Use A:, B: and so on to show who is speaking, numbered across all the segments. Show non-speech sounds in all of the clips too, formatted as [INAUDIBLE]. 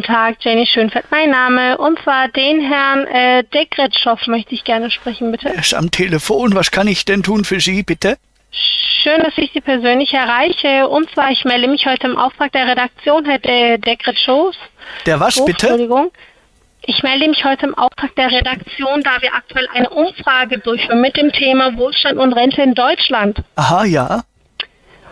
A: guten Tag, Jenny Schönfeld, mein Name. Und zwar den Herrn äh, Dekretschow möchte ich gerne sprechen, bitte.
B: Er ist am Telefon. Was kann ich denn tun für Sie, bitte?
A: Schön, dass ich Sie persönlich erreiche. Und zwar, ich melde mich heute im Auftrag der Redaktion, Herr De Dekretschow.
B: Der was,
A: Oh,
B: bitte?
A: Entschuldigung. Ich melde mich heute im Auftrag der Redaktion, da wir aktuell eine Umfrage durchführen mit dem Thema Wohlstand und Rente in Deutschland.
B: Aha, ja.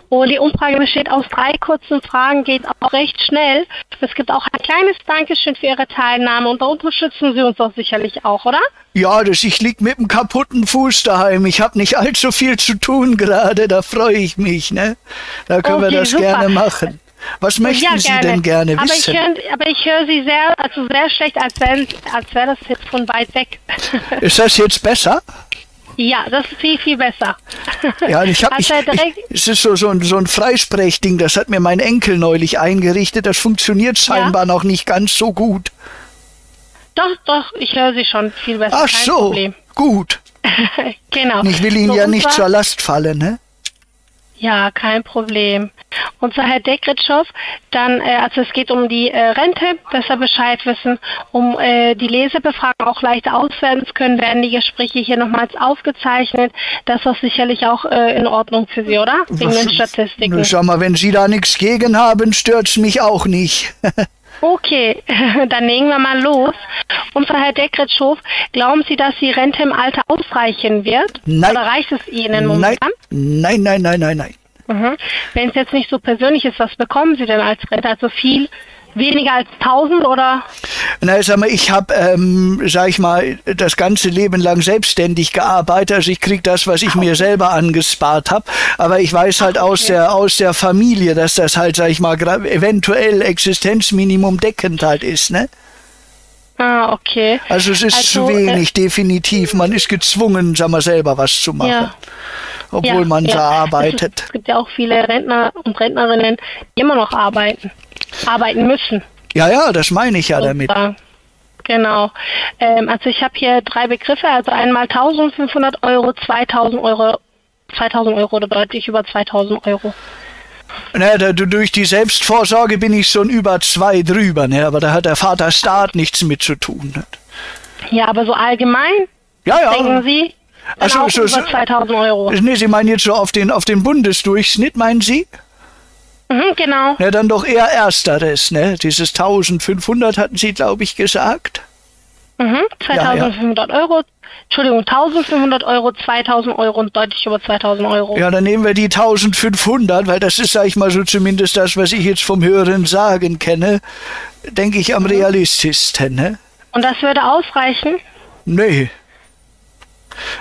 A: Und die Umfrage besteht aus drei kurzen Fragen, geht auch recht schnell. Es gibt auch ein kleines Dankeschön für Ihre Teilnahme und da unterstützen Sie uns doch sicherlich auch, oder?
B: Ja, das, ich lieg mit dem kaputten Fuß daheim. Ich habe nicht allzu viel zu tun gerade. Da freue ich mich, ne? Da können wir
A: Okay,
B: das
A: super.
B: gerne machen. Was möchten
A: ja,
B: Sie denn gerne wissen?
A: Aber ich höre Sie sehr, also sehr schlecht, als wäre als wär das jetzt von weit weg.
B: Ist das jetzt besser?
A: Ja, das ist viel, viel besser.
B: Ja, ich habe ich, ich, es ist so so ein, so ein Freisprechding, das hat mir mein Enkel neulich eingerichtet. Das funktioniert scheinbar noch nicht ganz so gut.
A: doch, doch, ich höre Sie schon viel besser.
B: Ach so,
A: Problem.
B: gut. [LAUGHS]
A: genau.
B: Ich will Ihnen
A: So,
B: ja
A: und
B: nicht zur Last fallen, ne?
A: Ja, kein Problem. Und zwar Herr Dekretschow, dann, äh, also es geht um die äh, Rente, dass wir Bescheid wissen, um äh, die Lesebefragung auch leicht auswerten zu können, werden die Gespräche hier nochmals aufgezeichnet. Das ist sicherlich auch äh, in Ordnung für Sie, oder? Wegen den Statistiken.
B: Sag mal, wenn Sie da nichts gegen haben, stört's mich auch nicht. [LAUGHS]
A: Okay, [LAUGHS] dann legen wir mal los. Und zwar Herr Dekretschow, glauben Sie, dass die Rente im Alter ausreichen wird?
B: Nein.
A: Oder reicht es Ihnen
B: nein,
A: momentan?
B: nein, nein, nein, nein, nein.
A: Mhm. Wenn es jetzt nicht so persönlich ist, was bekommen Sie denn als Rente? Also viel weniger als 1000 oder?
B: Na, sag mal, ich habe, ähm, sag ich mal, das ganze Leben lang selbstständig gearbeitet. Also ich krieg das, was ich mir selber angespart habe. Aber ich weiß halt aus der aus der Familie, dass das halt, sag ich mal, eventuell Existenzminimum deckend halt ist, ne?
A: Ah, okay.
B: Also es ist
A: Also,
B: zu
A: äh,
B: wenig, definitiv. Man ist gezwungen, sag mal, selber was zu machen.
A: Ja.
B: Obwohl
A: ja,
B: man
A: ja.
B: da [LAUGHS] arbeitet.
A: Es gibt ja auch viele Rentner und Rentnerinnen, die immer noch arbeiten. Arbeiten müssen.
B: Ja, ja, das meine ich ja damit.
A: Ja, Genau. Ähm, also ich habe hier drei Begriffe, also einmal 1500 Euro, 2000 Euro, 2000 Euro oder deutlich über 2000 Euro.
B: Na, da, du- durch die Selbstvorsorge bin ich schon über zwei drüber, ne? aber da hat der Vater Staat nichts mit zu tun. Ne?
A: Ja, aber so allgemein,
B: Ja, ja.
A: denken Sie,
B: Ach so,
A: auch
B: so,
A: über
B: so.
A: 2000 Euro.
B: Nee, Sie meinen jetzt so auf den, auf den Bundesdurchschnitt, meinen Sie?
A: Mhm, genau.
B: Na, dann doch eher Ersteres, ne? Dieses 1500 hatten Sie, glaube ich, gesagt.
A: Mhm, 2500 Euro, Entschuldigung, 1500 Euro, 2000 Euro und deutlich über 2000 Euro.
B: Ja, dann nehmen wir die 1500, weil das ist, sag ich mal, so zumindest das, was ich jetzt vom Hören sagen kenne, denke ich am
A: Mhm.
B: realistischsten, ne?
A: Und das würde ausreichen?
B: Nee.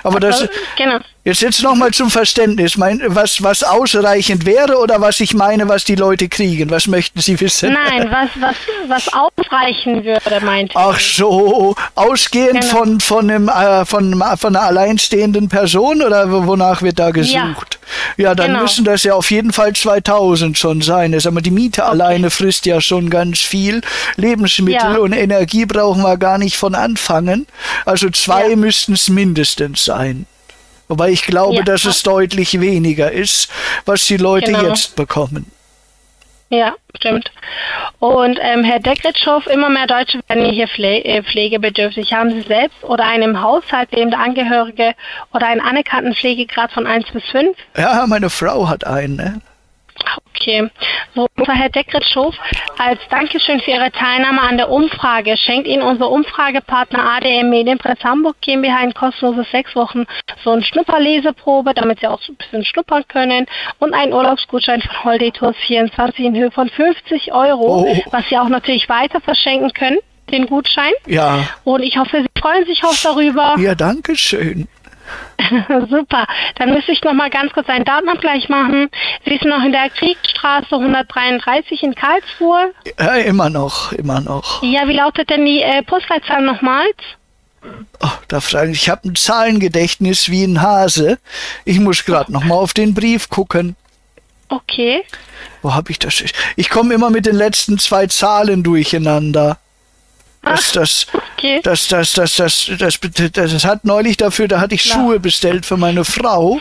B: Aber das,
A: Also, genau.
B: Jetzt jetzt nochmal zum Verständnis. Mein, was, was ausreichend wäre oder was ich meine, was die Leute kriegen? Was möchten Sie wissen?
A: Nein, was, was, was ausreichen würde, meinte ich.
B: Ach so, ausgehend
A: Genau.
B: von, von, einem, äh, von, von einer alleinstehenden Person oder wo- wonach wird da gesucht? Ja, dann
A: Genau.
B: müssen das ja auf jeden Fall 2000 schon sein. Das, aber die Miete alleine frisst ja schon ganz viel. Lebensmittel
A: Ja.
B: und Energie brauchen wir gar nicht von anfangen. Also zwei
A: Ja.
B: müssten es mindestens sein. Wobei ich glaube,
A: Ja.
B: dass es deutlich weniger ist, was die Leute
A: Genau.
B: jetzt bekommen.
A: Ja, stimmt. Und ähm, Herr Dekretschow, immer mehr Deutsche werden hier pfle äh, pflegebedürftig. Haben Sie selbst oder einem Haushalt lebende Angehörige oder einen anerkannten Pflegegrad von 1 bis 5?
B: Ja, meine Frau hat einen. Ne?
A: Okay. So, unser Herr Dekretschow, als Dankeschön für Ihre Teilnahme an der Umfrage schenkt Ihnen unser Umfragepartner ADM Medienpress Hamburg GmbH ein kostenloses sechs Wochen so ein Schnupperleseprobe, damit Sie auch so ein bisschen schnuppern können und einen Urlaubsgutschein von Holiday Tours 24 in Höhe von 50 Euro,
B: Oh.
A: was Sie auch natürlich weiter verschenken können, den Gutschein.
B: Ja.
A: Und ich hoffe, Sie freuen sich auch darüber.
B: Ja, danke schön. [LAUGHS]
A: Super. Dann müsste ich noch mal ganz kurz einen Datenabgleich machen. Sie sind noch in der Kriegsstraße 133 in Karlsruhe.
B: Ja, immer noch, immer noch.
A: Ja, wie lautet denn die äh, Postleitzahl nochmals?
B: Oh, da fragen ich habe ein Zahlengedächtnis wie ein Hase. Ich muss gerade noch mal auf den Brief gucken.
A: Okay.
B: Wo habe ich das? Ich komme immer mit den letzten zwei Zahlen durcheinander. Das, das,
A: Okay.
B: das, das, das, das, das, das, das hat neulich dafür, da hatte ich
A: Klar.
B: Schuhe bestellt für meine Frau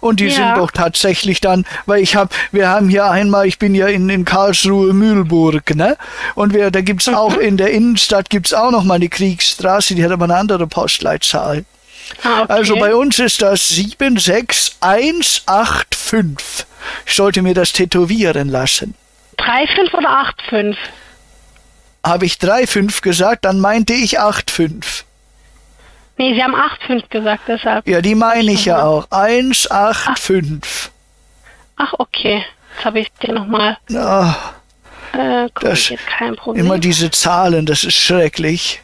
B: und die
A: Ja.
B: sind doch tatsächlich dann, weil ich habe, wir haben hier einmal, ich bin ja in, in Karlsruhe Mühlburg, ne? Und wir, da gibt's auch
A: Mhm.
B: in der Innenstadt gibt's auch noch mal die Kriegsstraße, die hat aber eine andere Postleitzahl.
A: Ah, okay.
B: Also bei uns ist das 76185. Ich sollte mir das tätowieren lassen.
A: 3,5 oder 8,5?
B: Habe ich 35 gesagt, dann meinte ich 85.
A: Nee, Sie haben 8,5 gesagt, deshalb.
B: Ja, die meine ich ja auch. 185.
A: Ach, okay. Jetzt habe ich den nochmal
B: Ah,
A: äh,
B: Das-
A: korrigiert. Kein Problem.
B: immer diese Zahlen, das ist schrecklich.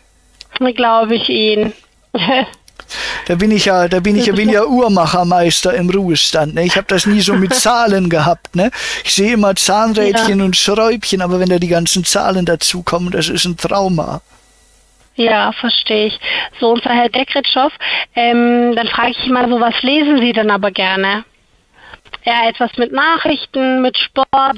A: Glaube ich Ihnen. [LAUGHS]
B: Da bin ich ja, da bin ich ja, bin ja Uhrmachermeister im Ruhestand. Ne? Ich habe das nie so mit [LAUGHS] Zahlen gehabt. Ne? Ich sehe immer Zahnrädchen und Schräubchen, aber wenn da die ganzen Zahlen dazukommen, das ist ein Trauma.
A: Ja, verstehe ich. So, und zwar Herr Dekretschow, ähm, dann frage ich mal so, was lesen Sie denn aber gerne? Ja, etwas mit Nachrichten, mit Sport,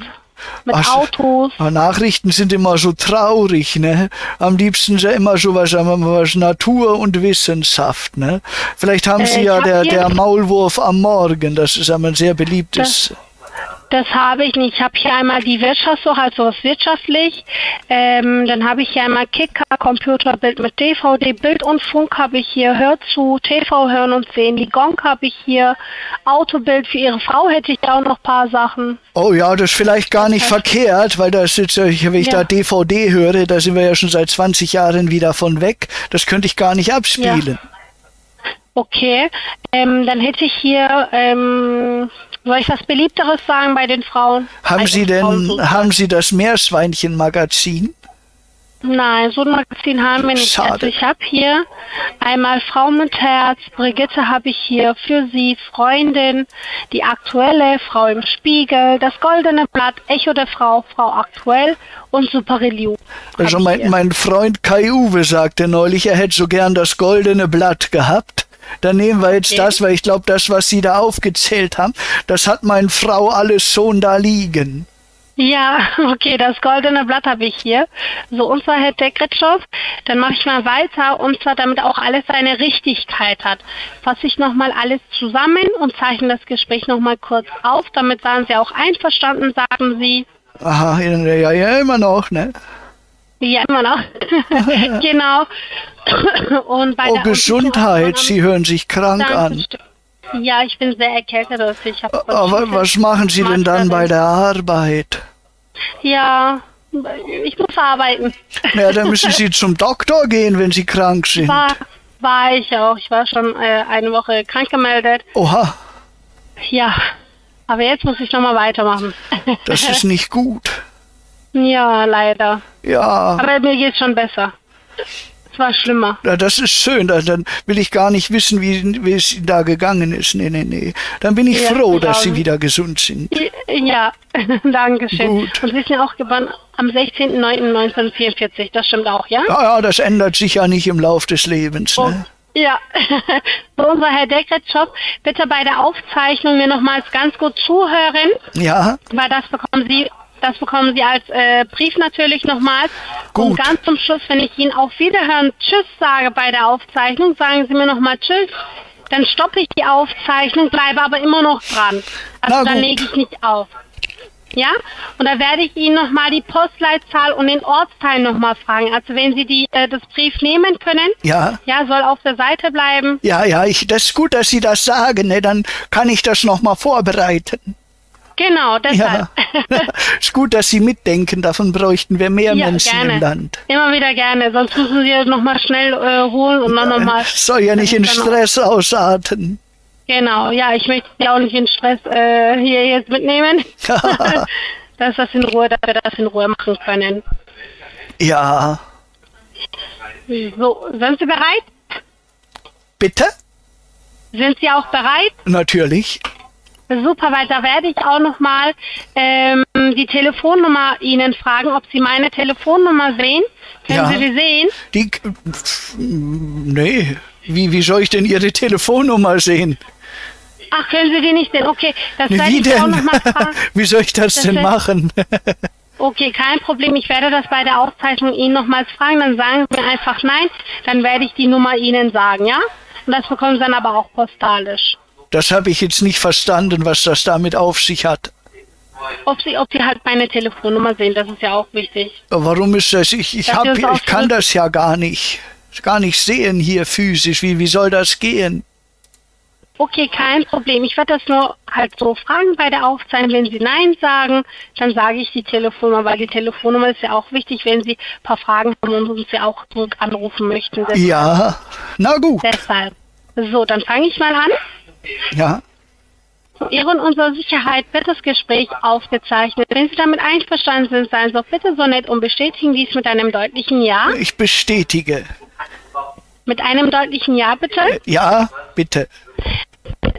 A: mit
B: Ach.
A: Autos.
B: Aber Nachrichten sind immer so traurig, ne? Am liebsten ja immer so was, was Natur und Wissenschaft, ne? Vielleicht haben
A: Äh,
B: Sie ja
A: hab
B: der, der Maulwurf am Morgen, das ist aber ein sehr beliebtes.
A: Das habe ich nicht. Ich habe hier einmal die Wirtschaftswoche, also was wirtschaftlich. Ähm, dann habe ich hier einmal Kicker, Computerbild mit DVD, Bild und Funk habe ich hier, Hör zu, TV hören und sehen. Die Gong habe ich hier, Autobild für Ihre Frau hätte ich auch noch ein paar Sachen.
B: Oh ja, das ist vielleicht gar nicht verkehrt, weil das jetzt, äh, wenn ich
A: Ja.
B: da DVD höre, da sind wir ja schon seit 20 Jahren wieder von weg. Das könnte ich gar nicht abspielen.
A: Okay, ähm, dann hätte ich hier, ähm, soll ich was Beliebteres sagen bei den Frauen?
B: Haben Sie
A: Frauen
B: denn, haben Sie das Meerschweinchen-Magazin?
A: Nein, so ein Magazin haben wir nicht.
B: Schade.
A: Also ich habe hier einmal Frau mit Herz, Brigitte habe ich hier für Sie, Freundin, die aktuelle, Frau im Spiegel, das Goldene Blatt, Echo der Frau, Frau aktuell und Super Review. hab
B: Also mein, mein Freund Kai Uwe sagte neulich, er hätte so gern das goldene Blatt gehabt. Dann nehmen wir jetzt
A: Okay.
B: das, weil ich glaube, das, was Sie da aufgezählt haben, das hat meine Frau alles schon da liegen.
A: Ja, [LAUGHS] okay, das goldene Blatt habe ich hier. So, und zwar Herr Dekretschow, dann mache ich mal weiter und zwar damit auch alles seine Richtigkeit hat. Fasse ich nochmal alles zusammen und zeichne das Gespräch nochmal kurz auf. Damit waren Sie auch einverstanden, sagen Sie.
B: Aha, ja, ja, immer noch, ne?
A: Ja, immer noch. [LAUGHS] genau. Und bei
B: Oh,
A: der
B: Gesundheit, Sie hören sich krank an.
A: Ja, ich bin sehr erkältet. Also ich
B: Aber was machen Sie denn dann bei der Arbeit?
A: Ja, ich muss arbeiten.
B: Na, dann müssen Sie zum Doktor gehen, wenn Sie krank sind.
A: War, war ich auch. Ich war schon äh, eine Woche krank gemeldet.
B: Oha,
A: Ja, aber jetzt muss ich nochmal weitermachen.
B: das ist nicht gut.
A: Ja, leider.
B: Ja,
A: Aber mir geht's schon besser. Es war schlimmer.
B: na, das ist schön. Da- Dann will ich gar nicht wissen, wie, wie es Ihnen da gegangen ist. Nee, nee, nee. Dann bin ich
A: Ja,
B: froh, dass Sie wieder gesund sind.
A: Ja, [LAUGHS] danke schön.
B: Gut.
A: Und Sie sind auch geboren am 16.09.1944. Das stimmt auch, ja?
B: Ja, ja, das ändert sich ja nicht im Lauf des Lebens.
A: Oh,
B: Ne?
A: ja. [LAUGHS] so, unser Herr Dekretschow, bitte bei der Aufzeichnung mir nochmals ganz gut zuhören,
B: Ja,
A: weil das bekommen Sie, das bekommen Sie als äh, Brief natürlich nochmals. Und
B: Gut.
A: ganz zum Schluss, wenn ich Ihnen auf Wiederhören Tschüss sage bei der Aufzeichnung, sagen Sie mir nochmal Tschüss. Dann stoppe ich die Aufzeichnung, bleibe aber immer noch dran. Also dann lege ich nicht auf. Ja? Und da werde ich Ihnen nochmal die Postleitzahl und den Ortsteil nochmal fragen. Also wenn Sie die, äh, das Brief nehmen können,
B: ja.
A: ja, soll auf der Seite bleiben.
B: Ja, ja, ich, das ist gut, dass Sie das sagen. Ne? Dann kann ich das nochmal vorbereiten.
A: Genau, deshalb.
B: Ja. [LAUGHS] ist gut, dass Sie mitdenken. Davon bräuchten wir mehr
A: Ja,
B: Menschen
A: gerne.
B: im Land.
A: Immer wieder gerne, sonst müssen Sie nochmal schnell äh, holen und dann nochmal.
B: Soll ja nicht in. Stress ausarten.
A: Genau, ja, ich möchte Sie auch nicht in Stress äh, hier jetzt mitnehmen. [LAUGHS] [LAUGHS] dass das in Ruhe, dass wir das in Ruhe machen können.
B: Ja,
A: So, sind Sie bereit?
B: bitte?
A: Sind Sie auch bereit?
B: Natürlich.
A: Super, weil da werde ich auch nochmal ähm, die Telefonnummer Ihnen fragen, ob Sie meine Telefonnummer sehen. Können
B: Ja.
A: Sie die sehen?
B: Die. Nee. Wie, wie soll ich denn Ihre Telefonnummer sehen?
A: Ach, können Sie die nicht sehen? Okay, das werde
B: wie
A: ich auch
B: denn?
A: nochmal [LAUGHS] fragen.
B: wie soll ich das,
A: Das
B: denn machen?
A: Okay, kein Problem. Ich werde das bei der Aufzeichnung Ihnen nochmals fragen. Dann sagen Sie mir einfach nein. Dann werde ich die Nummer Ihnen sagen, ja? Und das bekommen Sie dann aber auch postalisch.
B: Das habe ich jetzt nicht verstanden, was das damit auf sich hat.
A: Ob Sie, ob Sie halt meine Telefonnummer sehen, das ist ja auch wichtig.
B: Warum ist das? Ich, ich, hab, ich kann das ja gar nicht. Gar nicht sehen hier physisch. Wie, wie soll das gehen?
A: Okay, kein Problem. Ich werde das nur halt so fragen bei der Aufzeichnung. Wenn Sie Nein sagen, dann sage ich die Telefonnummer, weil die Telefonnummer ist ja auch wichtig, wenn Sie ein paar Fragen haben und uns ja auch zurück anrufen möchten. Des-
B: Ja, na gut.
A: Deshalb. So, dann fange ich mal an.
B: Ja,
A: Zu Ihrer und unserer Sicherheit wird das Gespräch aufgezeichnet. Wenn Sie damit einverstanden sind, seien Sie doch bitte so nett und bestätigen dies mit einem deutlichen Ja.
B: ich bestätige.
A: Mit einem deutlichen Ja, bitte.
B: Ja, bitte.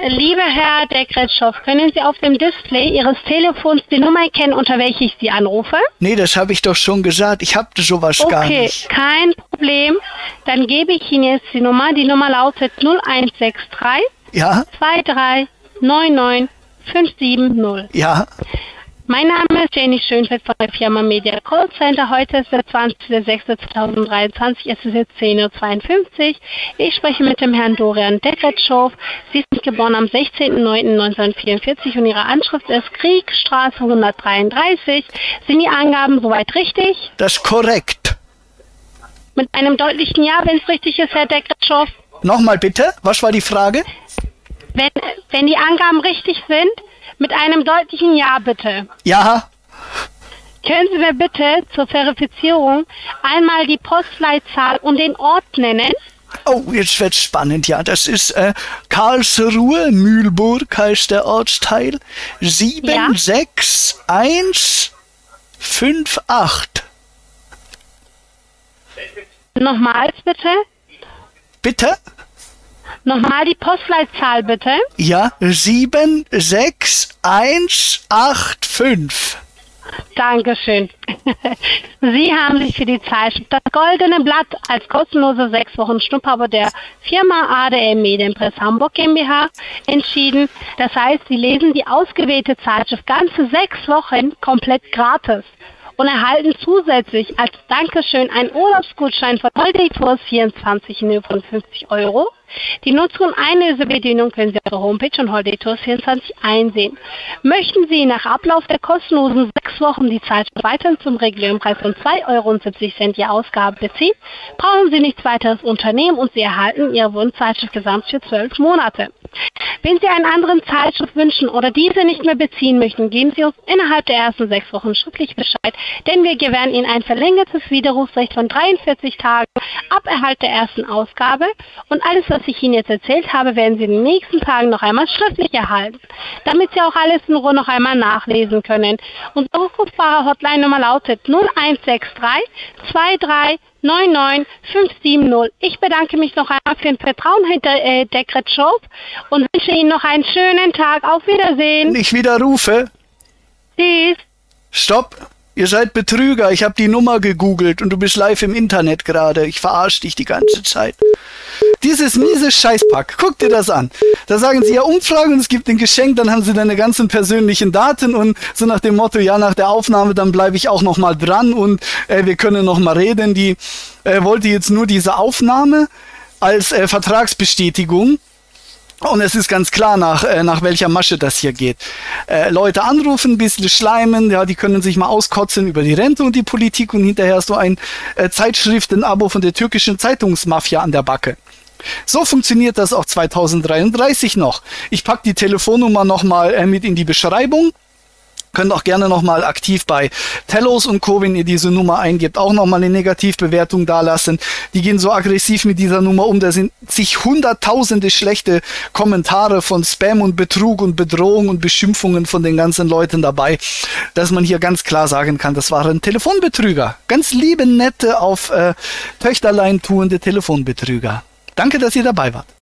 A: Lieber Herr Dekretschow, können Sie auf dem Display Ihres Telefons die Nummer erkennen, unter welche ich Sie anrufe?
B: Nee, das habe ich doch schon gesagt. Ich habe sowas gar
A: Okay,
B: nicht.
A: kein Problem. Dann gebe ich Ihnen jetzt die Nummer. Die Nummer lautet 0163
B: Ja,
A: 23 99 570.
B: ja,
A: Mein Name ist Jenny Schönfeld von der Firma Media Call Center. Heute ist der 20.06.2023. Es ist jetzt 10.52 Uhr. Ich spreche mit dem Herrn Dorian Dekretschow. Sie sind geboren am 16.09.1944 und Ihre Anschrift ist Kriegstraße 133. Sind die Angaben soweit richtig?
B: das ist korrekt.
A: Mit einem deutlichen Ja, wenn es richtig ist, Herr Dekretschow.
B: Nochmal bitte, was war die Frage?
A: Wenn, wenn die Angaben richtig sind, mit einem deutlichen Ja bitte.
B: Ja,
A: Können Sie mir bitte zur Verifizierung einmal die Postleitzahl und den Ort nennen?
B: oh, jetzt wird's spannend. Ja, das ist äh, Karlsruhe, Mühlburg heißt der Ortsteil. 76158.
A: Nochmals bitte.
B: Bitte?
A: Nochmal die Postleitzahl bitte.
B: Ja, 76185.
A: Dankeschön. [LAUGHS] Sie haben sich für die Zeitschrift Das Goldene Blatt als kostenlose sechs Wochen Schnupperabo der Firma ADM Medienpress Hamburg GmbH entschieden. Das heißt, Sie lesen die ausgewählte Zeitschrift ganze sechs Wochen komplett gratis und erhalten zusätzlich als Dankeschön einen Urlaubsgutschein von Holiday Tours 24 in Höhe von 50 Euro. Die Nutzung und Einlösebedienung können Sie auf der Homepage von Holiday Tours 24 einsehen. Möchten Sie nach Ablauf der kostenlosen sechs Wochen die Zeitschrift weiterhin zum regulären Preis von 2,70 Euro je Ausgabe beziehen, brauchen Sie nichts weiteres unternehmen und Sie erhalten Ihre Wunschzeitschrift gesamt für zwölf Monate. Wenn Sie einen anderen Zeitschrift wünschen oder diese nicht mehr beziehen möchten, geben Sie uns innerhalb der ersten sechs Wochen schriftlich Bescheid, denn wir gewähren Ihnen ein verlängertes Widerrufsrecht von 43 Tagen ab Erhalt der ersten Ausgabe und alles, was ich Ihnen jetzt erzählt habe, werden Sie in den nächsten Tagen noch einmal schriftlich erhalten, damit Sie auch alles in Ruhe noch einmal nachlesen können. Unsere rückrufbare Hotline-Nummer lautet 0163 23 99 570. Ich bedanke mich noch einmal für Ihr Vertrauen, De äh, Dekretschov, und wünsche Ihnen noch einen schönen Tag. Auf Wiedersehen.
B: Ich widerrufe.
A: Tschüss.
B: Stopp. Ihr seid Betrüger. Ich habe die Nummer gegoogelt und du bist live im Internet gerade. Ich verarsche dich die ganze Zeit. Dieses miese Scheißpack, guck dir das an. Da sagen sie ja Umfrage und es gibt ein Geschenk, dann haben sie deine ganzen persönlichen Daten und so nach dem Motto, ja, nach der Aufnahme, dann bleibe ich auch noch mal dran und äh, wir können noch mal reden. Die äh, wollte jetzt nur diese Aufnahme als äh, Vertragsbestätigung. Und es ist ganz klar, nach, äh, nach welcher Masche das hier geht. Äh, Leute anrufen, ein bisschen schleimen, ja, die können sich mal auskotzen über die Rente und die Politik und hinterher hast du ein äh, Zeitschriftenabo von der türkischen Zeitungsmafia an der Backe. So funktioniert das auch 2033 noch. Ich pack die Telefonnummer nochmal äh, mit in die Beschreibung. Könnt auch gerne nochmal aktiv bei Tellos und Co., wenn ihr diese Nummer eingebt, auch nochmal eine Negativbewertung dalassen. Die gehen so aggressiv mit dieser Nummer um. Da sind sich hunderttausende schlechte Kommentare von Spam und Betrug und Bedrohung und Beschimpfungen von den ganzen Leuten dabei, dass man hier ganz klar sagen kann, das waren Telefonbetrüger. Ganz liebe, nette, auf äh, Töchterlein tuende Telefonbetrüger. Danke, dass ihr dabei wart.